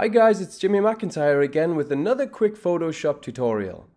Hi guys, it's Jimmy McIntyre again with another quick Photoshop tutorial.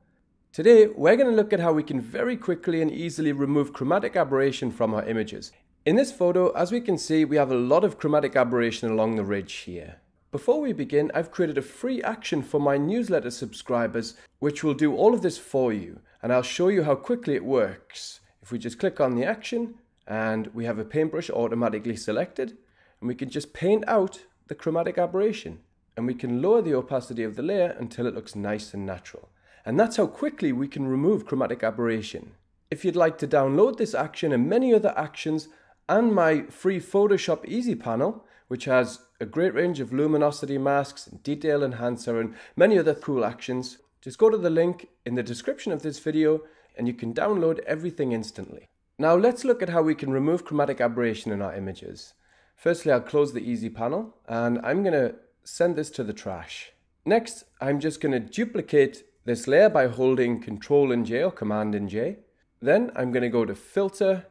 Today, we're going to look at how we can very quickly and easily remove chromatic aberration from our images. In this photo, as we can see, we have a lot of chromatic aberration along the ridge here. Before we begin, I've created a free action for my newsletter subscribers, which will do all of this for you, and I'll show you how quickly it works. If we just click on the action, and we have a paintbrush automatically selected, and we can just paint out the chromatic aberration and we can lower the opacity of the layer until it looks nice and natural. And that's how quickly we can remove chromatic aberration. If you'd like to download this action and many other actions and my free Photoshop Easy panel, which has a great range of luminosity masks, detail enhancer and many other cool actions, just go to the link in the description of this video and you can download everything instantly. Now let's look at how we can remove chromatic aberration in our images. Firstly, I'll close the Easy panel and I'm going to send this to the trash. Next, I'm just going to duplicate this layer by holding Control and J or Command and J. Then I'm going to go to Filter,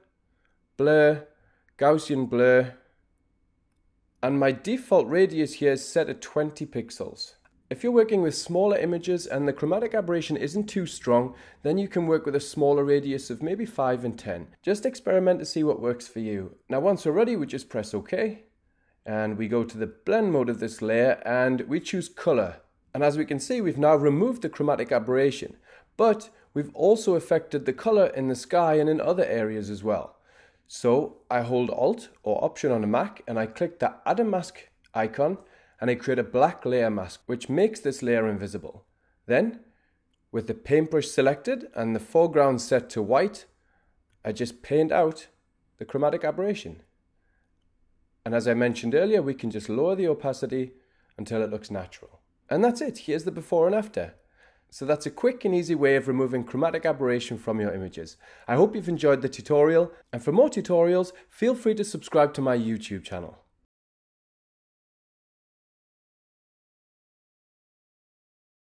Blur, Gaussian Blur, and my default radius here is set at 20 pixels. If you're working with smaller images and the chromatic aberration isn't too strong, then you can work with a smaller radius of maybe 5 and 10. Just experiment to see what works for you. Now once we're ready, we just press OK and we go to the blend mode of this layer and we choose color. And as we can see, we've now removed the chromatic aberration, but we've also affected the color in the sky and in other areas as well. So I hold Alt or Option on a Mac and I click the Add a Mask icon and I create a black layer mask, which makes this layer invisible. Then, with the paintbrush selected and the foreground set to white, I just paint out the chromatic aberration. And as I mentioned earlier, we can just lower the opacity until it looks natural. And that's it. Here's the before and after. So that's a quick and easy way of removing chromatic aberration from your images. I hope you've enjoyed the tutorial, and for more tutorials, feel free to subscribe to my YouTube channel.